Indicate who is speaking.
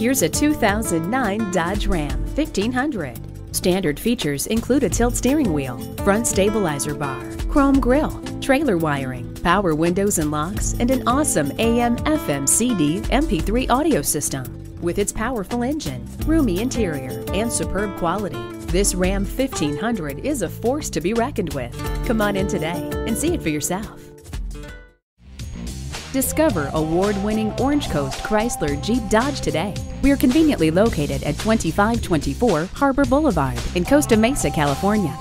Speaker 1: Here's a 2009 Dodge Ram 1500. Standard features include a tilt steering wheel, front stabilizer bar, chrome grille, trailer wiring, power windows and locks, and an awesome AM FM CD MP3 audio system. With its powerful engine, roomy interior, and superb quality, this Ram 1500 is a force to be reckoned with. Come on in today and see it for yourself. Discover award-winning Orange Coast Chrysler Jeep Dodge today. We are conveniently located at 2524 Harbor Boulevard in Costa Mesa, California.